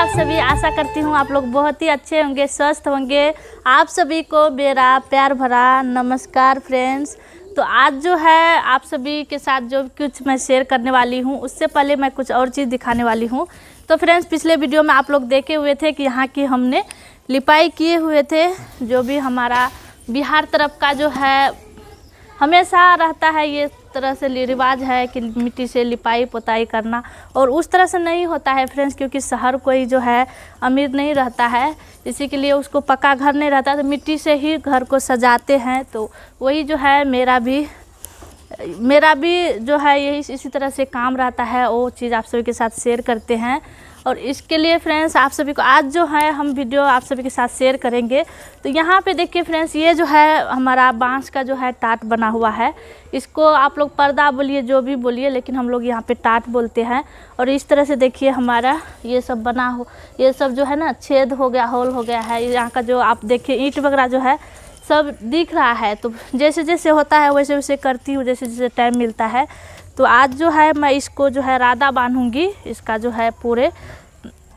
आप सभी आशा करती हूँ आप लोग बहुत ही अच्छे होंगे, स्वस्थ होंगे। आप सभी को मेरा प्यार भरा नमस्कार फ्रेंड्स। तो आज जो है आप सभी के साथ जो कुछ मैं शेयर करने वाली हूँ, उससे पहले मैं कुछ और चीज़ दिखाने वाली हूँ। तो फ्रेंड्स, पिछले वीडियो में आप लोग देखे हुए थे कि यहाँ की हमने लिपाई किए हुए थे, जो भी हमारा बिहार तरफ़ का जो है, हमेशा रहता है ये तरह से रिवाज है कि मिट्टी से लिपाई पोताई करना। और उस तरह से नहीं होता है फ्रेंड्स, क्योंकि शहर कोई जो है अमीर नहीं रहता है। इसी के लिए उसको पक्का घर नहीं रहता तो मिट्टी से ही घर को सजाते हैं। तो वही जो है मेरा भी मेरा भी जो है यही इसी तरह से काम रहता है। वो चीज़ आप सभी के साथ शेयर करते हैं। और इसके लिए फ्रेंड्स, आप सभी को आज जो है हम वीडियो आप सभी के साथ शेयर करेंगे। तो यहाँ पे देखिए फ्रेंड्स, ये जो है हमारा बाँस का जो है टाट बना हुआ है। इसको आप लोग पर्दा बोलिए, जो भी बोलिए, लेकिन हम लोग यहाँ पे टाट बोलते हैं। और इस तरह से देखिए हमारा ये सब बना हो, ये सब जो है ना, छेद हो गया, होल हो गया है। यहाँ का जो आप देखिए ईंट वगैरह जो है, सब दिख रहा है। तो जैसे जैसे होता है वैसे वैसे करती हूँ जैसे जैसे टाइम मिलता है। तो आज जो है मैं इसको जो है राधा बांधूँगी, इसका जो है पूरे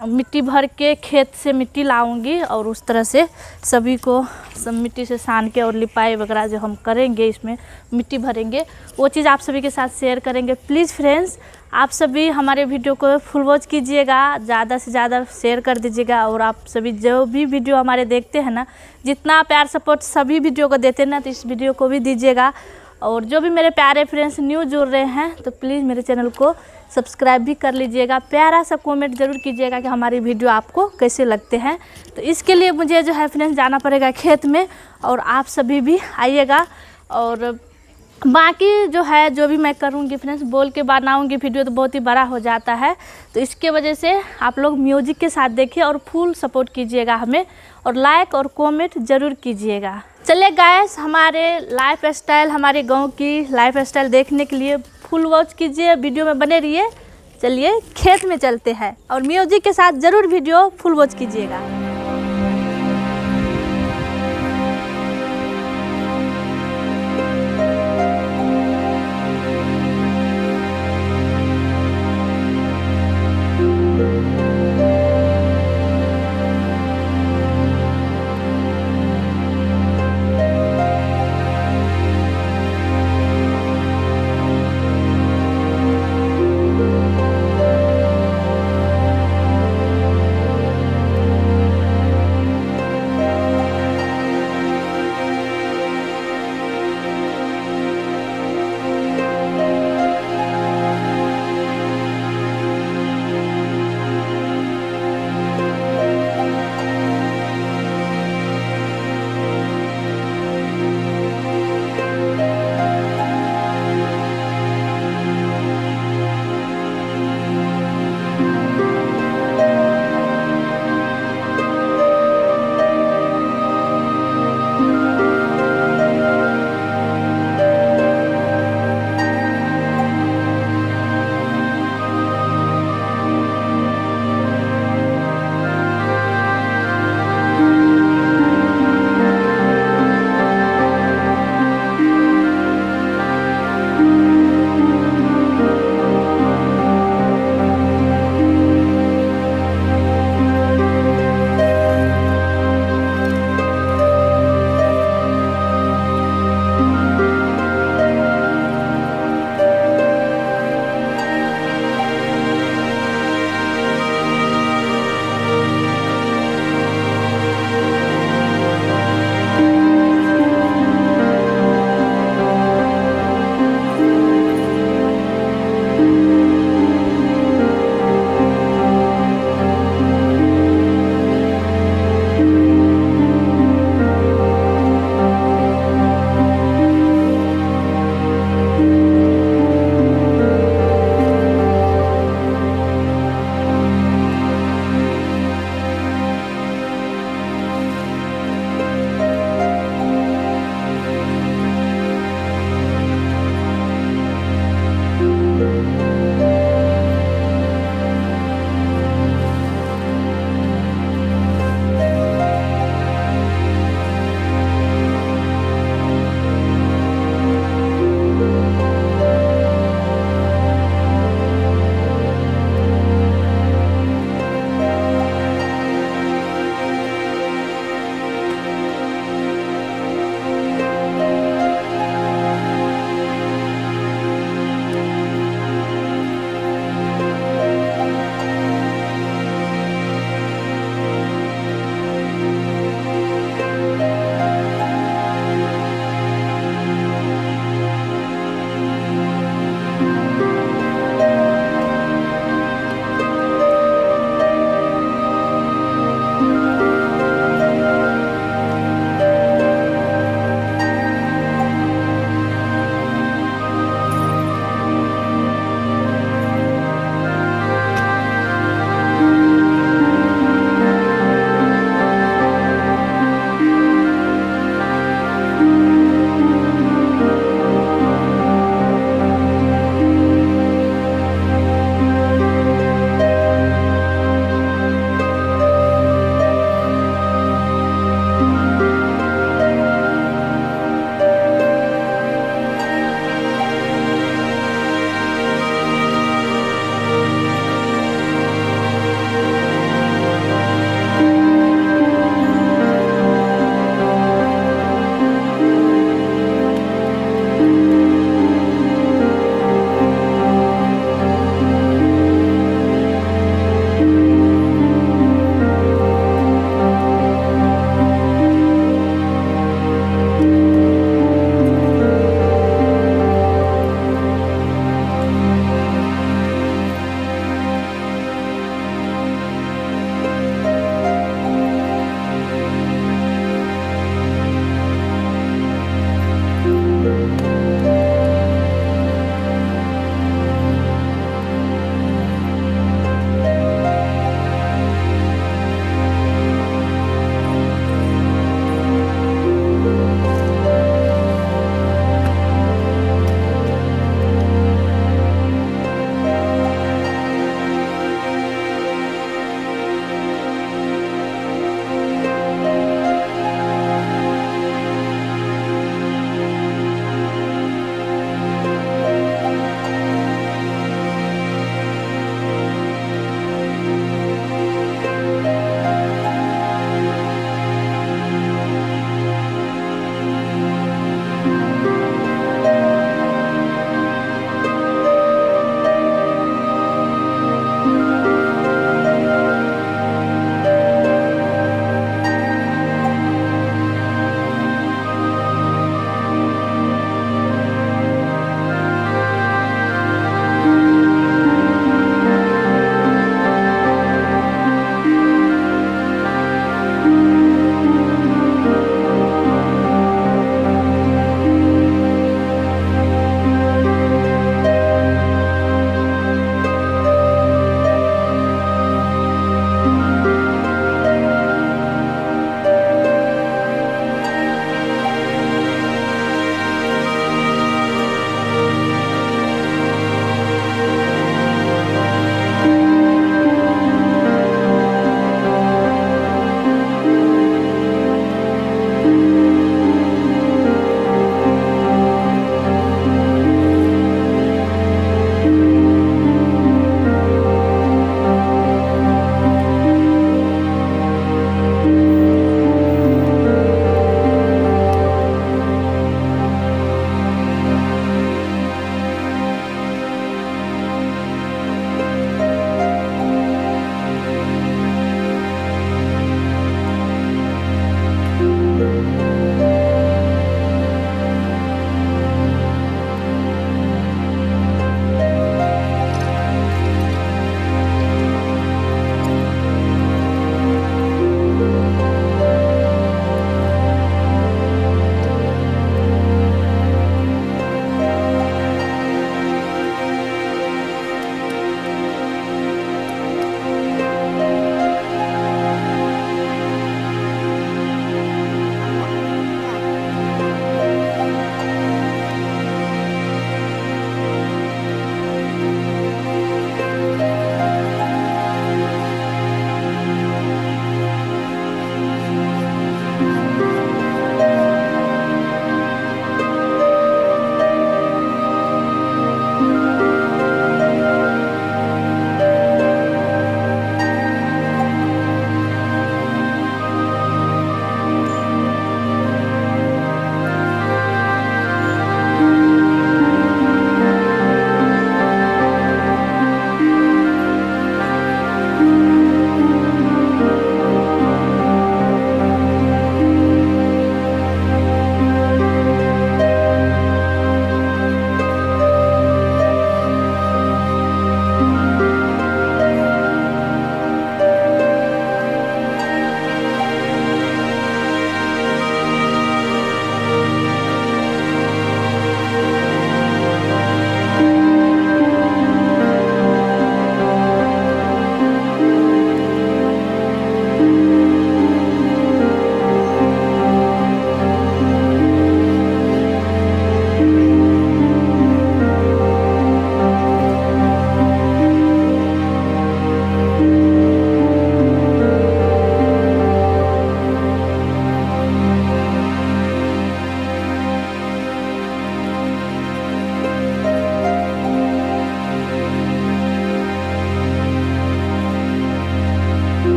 मिट्टी भर के खेत से मिट्टी लाऊँगी और उस तरह से सभी को सब मिट्टी से सान के और लिपाई वगैरह जो हम करेंगे, इसमें मिट्टी भरेंगे। वो चीज़ आप सभी के साथ शेयर करेंगे। प्लीज़ फ्रेंड्स, आप सभी हमारे वीडियो को फुल वॉच कीजिएगा, ज़्यादा से ज़्यादा शेयर कर दीजिएगा और आप सभी जो भी वीडियो हमारे देखते हैं ना, जितना प्यार सपोर्ट सभी वीडियो को देते हैं ना तो इस वीडियो को भी दीजिएगा। और जो भी मेरे प्यारे फ्रेंड्स न्यू जुड़ रहे हैं तो प्लीज़ मेरे चैनल को सब्सक्राइब भी कर लीजिएगा। प्यारा सा कमेंट ज़रूर कीजिएगा कि हमारी वीडियो आपको कैसे लगते हैं। तो इसके लिए मुझे जो है फ्रेंड्स जाना पड़ेगा खेत में, और आप सभी भी आइएगा। और बाकी जो है, जो भी मैं करूँगी फ्रेंड्स बोल के बनाऊँगी वीडियो तो बहुत ही बड़ा हो जाता है। तो इसके वजह से आप लोग म्यूज़िक के साथ देखिए और फुल सपोर्ट कीजिएगा हमें। और लाइक और कमेंट ज़रूर कीजिएगा। चलिए गायस हमारे लाइफ स्टाइल हमारे गाँव की लाइफ स्टाइल देखने के लिए फुल वॉच कीजिए वीडियो में बने रहिए। चलिए खेत में चलते हैं और म्यूज़िक के साथ ज़रूर वीडियो फुल वॉच कीजिएगा।